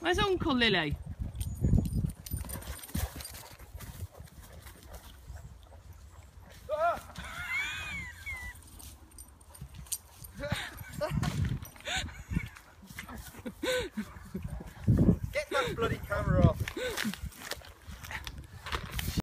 Where's Uncle Lily? Get that bloody camera off.